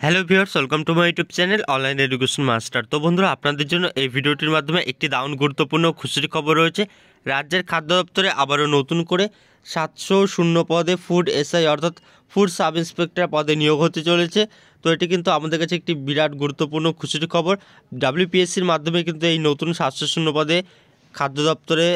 Hello viewers welcome to my YouTube channel online education master তো বন্ধুরা, আপনাদের জন্য এই ভিডিওটির মাধ্যমে একটি দারুণ গুরুত্বপূর্ণ খুশির খবর রয়েছে। রাজ্যের খাদ্য দপ্তরে আবারও নতুন করে সাতশো শূন্য পদে ফুড এসআই অর্থাৎ ফুড সাব ইন্সপেক্টর পদে নিয়োগ হতে চলেছে। তো এটি কিন্তু আমাদের কাছে একটি বিরাট গুরুত্বপূর্ণ খুশির খবর। ডাব্লিউপিএসসির মাধ্যমে কিন্তু এই নতুন সাতশো শূন্য পদে খাদ্য দপ্তরে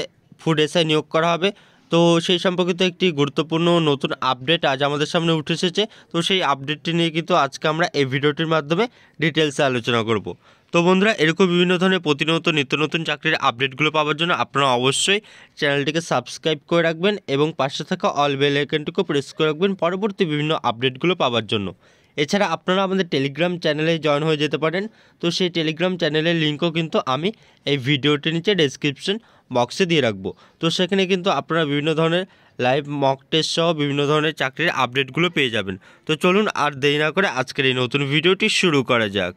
ফুড এসআই নিয়োগ করা হবে। তো সেই সম্পর্কিত একটি গুরুত্বপূর্ণ নতুন আপডেট আজ আমাদের সামনে উঠে এসেছে। তো সেই আপডেটটি নিয়ে কিন্তু আজকে আমরা এই ভিডিওটির মাধ্যমে ডিটেলসে আলোচনা করব। তো বন্ধুরা, এরকম বিভিন্ন ধরনের প্রতিনিয়ত নিত্য নতুন চাকরির আপডেটগুলো পাওয়ার জন্য আপনারা অবশ্যই চ্যানেলটিকে সাবস্ক্রাইব করে রাখবেন এবং পাশে থাকা অল বেল আইকনটিকে প্রেস করে রাখবেন পরবর্তী বিভিন্ন আপডেটগুলো পাওয়ার জন্য। এছাড়া আপনারা আমাদের টেলিগ্রাম চ্যানেলে জয়েন হয়ে যেতে পারেন। তো সেই টেলিগ্রাম চ্যানেলের লিঙ্কও কিন্তু আমি এই ভিডিওটির নিচে ডেসক্রিপশন বক্সে দিয়ে রাখব। তো সেখানে কিন্তু আপনারা বিভিন্ন ধরনের লাইভ মক টেস্ট সহ বিভিন্ন ধরনের চাকরির আপডেটগুলো পেয়ে যাবেন। তো চলুন আর দেরি না করে আজকের এই নতুন ভিডিওটি শুরু করা যাক।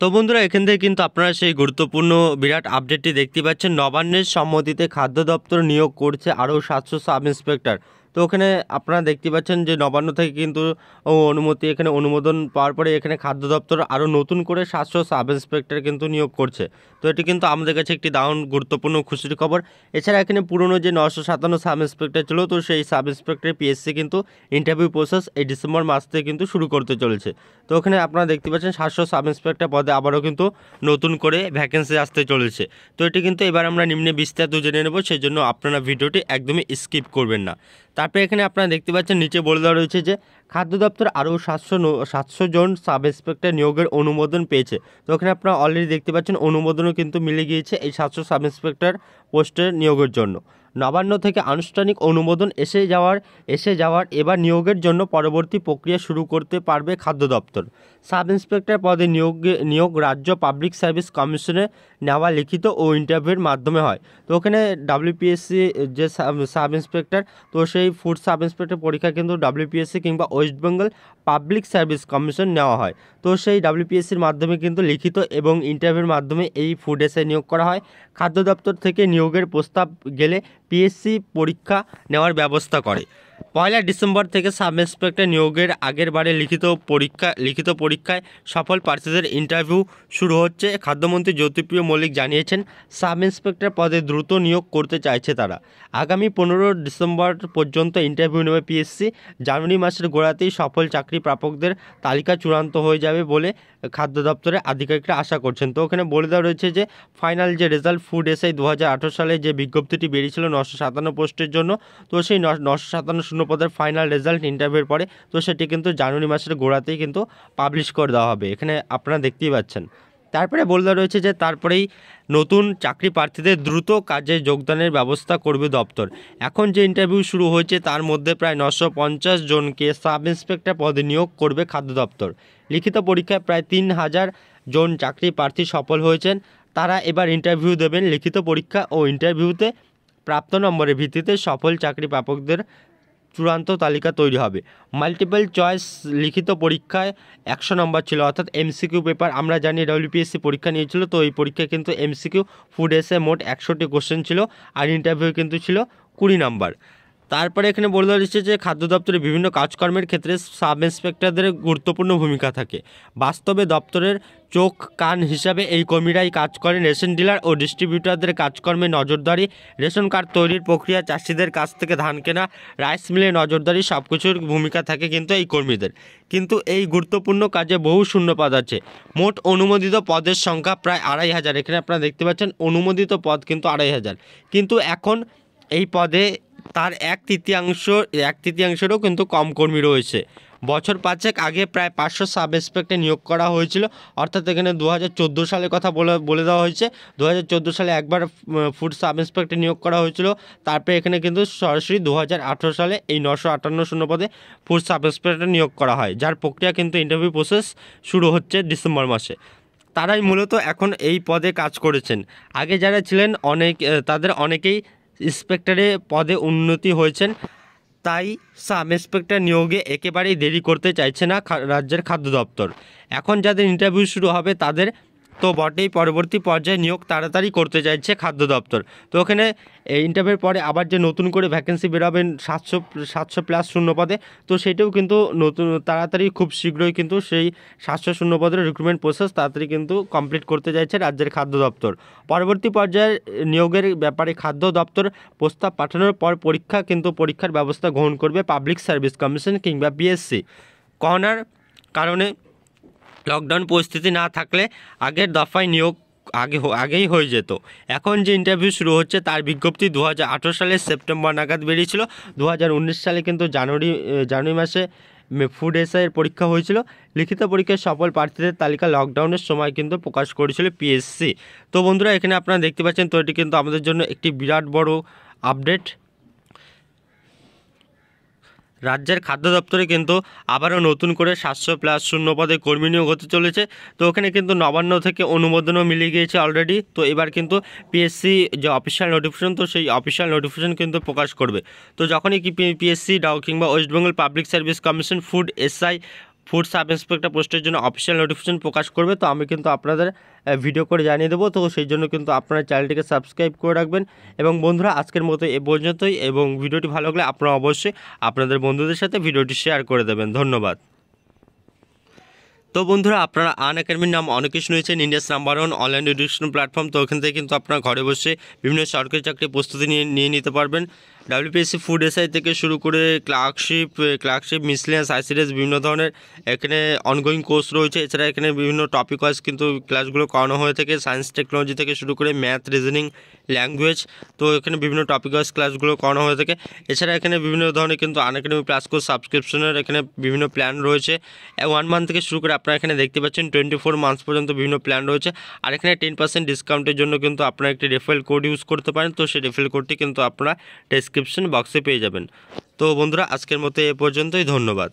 তো বন্ধুরা, এখান থেকে কিন্তু আপনারা সেই গুরুত্বপূর্ণ বিরাট আপডেটটি দেখতে পাচ্ছেন। নবান্নের সম্মতিতে খাদ্য দপ্তর নিয়োগ করছে আরও সাতশো সাব ইন্সপেক্টর তো ওখানে আপনারা দেখতে পাচ্ছেন যে নবান্ন থেকে কিন্তু অনুমতি এখানে অনুমোদন পাওয়ার পরে এখানে খাদ্য দপ্তর আরও নতুন করে সাতশো সাব ইন্সপেক্টর কিন্তু নিয়োগ করছে। তো এটি কিন্তু আমাদের কাছে একটি দারুণ গুরুত্বপূর্ণ খুশির খবর। এছাড়া এখানে পুরনো যে নশো সাতান্ন সাব ইন্সপেক্টর ছিল, তো সেই সাব ইন্সপেক্টরের পিএসসি কিন্তু ইন্টারভিউ প্রসেস এই ডিসেম্বর মাস থেকে কিন্তু শুরু করতে চলেছে। তো ওখানে আপনারা দেখতে পাচ্ছেন সাতশো সাব ইন্সপেক্টর পদে আবারও কিন্তু নতুন করে ভ্যাকেন্সি আসতে চলেছে। তো এটি কিন্তু এবার আমরা নিম্নে বিস্তারিত জেনে নেব সেই জন্য আপনারা ভিডিওটি একদমই স্কিপ করবেন না। তারপরে এখানে আপনারা দেখতে পাচ্ছেন, নিচে বলে দেওয়া রয়েছে যে, খাদ্য দপ্তর আরও সাতশো সাতশো জন সাব ইন্সপেক্টর নিয়োগের অনুমোদন পেয়েছে। তো ওখানে আপনারা অলরেডি দেখতে পাচ্ছেন, অনুমোদনও কিন্তু মিলে গিয়েছে এই সাতশো সাব ইন্সপেক্টর পোস্টের নিয়োগের জন্য। নবান্ন থেকে আনুষ্ঠানিক অনুমোদন এসে যাওয়ার এসে যাওয়ার এবার নিয়োগের জন্য পরবর্তী প্রক্রিয়া শুরু করতে পারবে খাদ্য দপ্তর। সাব ইন্সপেক্টর পদে নিয়োগ নিয়োগ রাজ্য পাবলিক সার্ভিস কমিশনে নেওয়া লিখিত ও ইন্টারভিউর মাধ্যমে হয়। তো ওখানে ডাব্লিউপিএসসি যে সাব ইন্সপেক্টর, তো সেই ফুড সাব ইন্সপেক্টর পরীক্ষা কিন্তু ডাব্লিউপিএসসি কিংবা West Bengal public service commission নেওয়া হয়। তো সেই ডাব্লিউপিএসসির মাধ্যমে কিন্তু লিখিত এবং ইন্টারভিউর মাধ্যমে এই ফুড এসে নিয়োগ করা হয়। খাদ্য দপ্তর থেকে নিয়োগের প্রস্তাব গেলে পিএসসি পরীক্ষা নেওয়ার ব্যবস্থা করে। পয়লা ডিসেম্বর থেকে সাব ইন্সপেক্টর নিয়োগের আগের বারে লিখিত পরীক্ষা, লিখিত পরীক্ষায় সফল প্রার্থীদের ইন্টারভিউ শুরু হচ্ছে। খাদ্যমন্ত্রী জ্যোতিপ্রিয় মল্লিক জানিয়েছেন সাব ইন্সপেক্টর পদে দ্রুত নিয়োগ করতে চাইছে তারা। আগামী পনেরো ডিসেম্বর পর্যন্ত ইন্টারভিউ নেবে পিএসসি। জানুয়ারি মাসের গোড়াতেই সফল চাকরি প্রাপকদের তালিকা চূড়ান্ত হয়ে যাবে বলে খাদ্য দপ্তরের আধিকারিকরা আশা করছেন। তো ওখানে বলে দেওয়া রয়েছে যে, ফাইনাল যে রেজাল্ট ফুড এসআই দু সালে যে বিজ্ঞপ্তিটি বেরিয়েছিল নশো সাতান্ন পোস্টের জন্য, তো সেই নশো সাতান্ন শূন্য পদের ফাইনাল রেজাল্ট ইন্টারভিউর পরে, তো সেটি কিন্তু জানুয়ারি মাসের গোড়াতেই কিন্তু পাবলিশ করে দেওয়া হবে। এখানে আপনারা দেখতেই পাচ্ছেন। তারপরে বলে রয়েছে যে, তারপরেই নতুন চাকরি প্রার্থীদের দ্রুত কাজে যোগদানের ব্যবস্থা করবে দপ্তর। এখন যে ইন্টারভিউ শুরু হয়েছে, তার মধ্যে প্রায় নশো পঞ্চাশ জনকে সাব ইন্সপেক্টর পদে নিয়োগ করবে খাদ্য দপ্তর। লিখিত পরীক্ষায় প্রায় তিন হাজার জন চাকরি প্রার্থী সফল হয়েছেন। তারা এবার ইন্টারভিউ দেবেন। লিখিত পরীক্ষা ও ইন্টারভিউতে প্রাপ্ত নম্বরের ভিত্তিতে সফল চাকরি প্রাপকদের চূড়ান্ত তালিকা তৈরি হবে। মাল্টিপল চয়েস লিখিত পরীক্ষায় একশো নম্বর ছিল, অর্থাৎ এমসিকিউ পেপার আমরা জানি ডাব্লিউপিএসসি পরীক্ষা নিয়েছিল, তো এই পরীক্ষায় কিন্তু এমসিকিউ ফুড এসে মোট একশোটি কোশ্চেন ছিল, আর ইন্টারভিউ কিন্তু ছিল কুড়ি নাম্বার। তারপরে এখানে বলে দেওয়া হচ্ছে যে খাদ্য দপ্তরে বিভিন্ন কাজকর্মের ক্ষেত্রে সাব ইন্সপেক্টরদের গুরুত্বপূর্ণ ভূমিকা থাকে। বাস্তবে দপ্তরের চোখ কান হিসাবে এই কর্মীরাই কাজ করেন রেশন ডিলার ও ডিস্ট্রিবিউটারদের কাজকর্মে নজরদারি। রেশন কার্ড তৈরির প্রক্রিয়া চাষিদের কাছ থেকে ধান কেনা, রাইস মিলে নজরদারি সব কিছুর ভূমিকা থাকে কিন্তু এই কর্মীদের। কিন্তু এই গুরুত্বপূর্ণ কাজে বহু শূন্যপদ আছে। মোট অনুমোদিত পদের সংখ্যা প্রায় আড়াই হাজার। এখানে আপনারা দেখতে পাচ্ছেন, অনুমোদিত পদ কিন্তু আড়াই হাজার। কিন্তু এখন এই পদে তার এক তৃতীয়াংশ, এক তৃতীয়াংশেরও কিন্তু কম কর্মী রয়েছে। বছর পাঁচেক আগে প্রায় পাঁচশো সাব ইন্সপেক্টর নিয়োগ করা হয়েছিল। অর্থাৎ এখানে দু হাজার চোদ্দ সালের কথা বলে বলে দেওয়া হয়েছে। দু হাজার চোদ্দ সালে একবার ফুড সাব ইন্সপেক্টর নিয়োগ করা হয়েছিল। তারপরে এখানে কিন্তু সরাসরি দু হাজার আঠেরো সালে এই নশো আটান্ন শূন্য পদে ফুড সাব ইন্সপেক্টর নিয়োগ করা হয়, যার প্রক্রিয়া কিন্তু ইন্টারভিউ প্রসেস শুরু হচ্ছে ডিসেম্বর মাসে। তারাই মূলত এখন এই পদে কাজ করেছেন। আগে যারা ছিলেন অনেক তাদের অনেকেই ইন্সপেক্টরে পদে উন্নতি হয়েছেন। তাই সাব ইন্সপেক্টর নিয়োগে একেবারেই দেরি করতে চাইছে না রাজ্যের খাদ্য দপ্তর। এখন যাদের ইন্টারভিউ শুরু হবে, তাদের তো বটেই পরবর্তী পর্যায়ে নিয়োগ তাড়াতাড়ি করতে চাইছে খাদ্য দপ্তর। তো ওখানে, এই ইন্টারভিউর পরে আবার যে নতুন করে ভ্যাকেন্সি বেরোবেন সাতশো সাতশো প্লাস শূন্য পদে, তো সেটাও কিন্তু নতুন, তাড়াতাড়ি খুব শীঘ্রই কিন্তু সেই সাতশো শূন্য পদের রিক্রুটমেন্ট প্রসেস তাড়াতাড়ি কিন্তু কমপ্লিট করতে চাইছে রাজ্যের খাদ্য দপ্তর। পরবর্তী পর্যায়ে নিয়োগের ব্যাপারে খাদ্য দপ্তর প্রস্তাব পাঠানোর পর পরীক্ষা কিন্তু পরীক্ষার ব্যবস্থা গ্রহণ করবে পাবলিক সার্ভিস কমিশন কিংবা বিএসসি করোনার কারণে লকডাউন পরিস্থিতি না থাকলে আগের দফায় নিয়োগ আগে আগেই হয়ে যেত। এখন যে ইন্টারভিউ শুরু হচ্ছে, তার বিজ্ঞপ্তি দু সালের সেপ্টেম্বর নাগাদ বেরিয়েছিল। দু হাজার উনিশ সালে কিন্তু জানুয়ারি জানুয়ারি মাসে ফুড এসআইয়ের পরীক্ষা হয়েছিল। লিখিত পরীক্ষায় সফল প্রার্থীদের তালিকা লকডাউনের সময় কিন্তু প্রকাশ করেছিল পিএসসি তো বন্ধুরা, এখানে আপনারা দেখতে পাচ্ছেন, তো এটি কিন্তু আমাদের জন্য একটি বিরাট বড় আপডেট রাজ্যের খাদ্য দপ্তরে কিন্তু আবারও নতুন করে সাতশো প্লাস শূন্য পদে কর্মী নিয়োগ হতে চলেছে। তো ওখানে কিন্তু নবান্ন থেকে অনুমোদনও মিলে গিয়েছে অলরেডি তো এবার কিন্তু পিএসসি যে অফিসিয়াল নোটিফিকেশন তো সেই অফিসিয়াল নোটিফিকেশন কিন্তু প্রকাশ করবে। তো যখনই কি পিএসসি কিংবা West Bengal public service commission food SI food sub inspector পোস্টের জন্য অফিসিয়াল নোটিফিকেশন প্রকাশ করবে, তো আমি কিন্তু আপনাদের ভিডিও করে জানিয়ে দেবো। তো সেই জন্য কিন্তু আপনারা চ্যানেলটিকে সাবস্ক্রাইব করে রাখবেন। এবং বন্ধুরা, আজকের মতো এ পর্যন্তই। এবং ভিডিওটি ভালো লাগলে আপনারা অবশ্যই আপনাদের বন্ধুদের সাথে ভিডিওটি শেয়ার করে দেবেন। ধন্যবাদ। তো বন্ধুরা, আপনারা আন একাডেমির নাম অনেকে শুনেছেন India's number one online education platform তো ওখান থেকে কিন্তু আপনারা ঘরে বসে বিভিন্ন সরকারি চাকরির প্রস্তুতি নিয়ে নিয়ে নিতে পারবেন। ডাব্লিউপিএসসি ফুড এসআই থেকে শুরু করে ক্লার্কশিপ ক্লার্কশিপ মিসলিয়াস আইসিডিএস বিভিন্ন ধরনের এখানে অনগোয়িং কোর্স রয়েছে। এছাড়া এখানে বিভিন্ন টপিক ওয়াইজ কিন্তু ক্লাসগুলো করানো হয়ে থাকে। সায়েন্স টেকনোলজি থেকে শুরু করে ম্যাথ রিজনিং ল্যাঙ্গুয়েজ তো এখানে বিভিন্ন টপিক ওয়াইজ ক্লাসগুলো করানো হয়ে থাকে। এছাড়া এখানে বিভিন্ন ধরনের কিন্তু আন একাডেমি প্লাস কোর্স সাবস্ক্রিপশনের এখানে বিভিন্ন প্ল্যান রয়েছে। ওয়ান মান্থ থেকে শুরু করে আপনারা এখানে দেখতে পাচ্ছেন টোয়েন্টি ফোর মান্থস পর্যন্ত বিভিন্ন প্ল্যান রয়েছে। আর এখানে টেন পার্সেন্ট ডিসকাউন্টের জন্য কিন্তু আপনারা একটি রেফারেল কোড ইউজ করতে পারেন। তো সেই রেফারেল কোডটি কিন্তু আপনারা ডেসক্রিপশন বক্সে পেয়ে যাবেন। তো বন্ধুরা আজকের মতো এ পর্যন্তই ধন্যবাদ।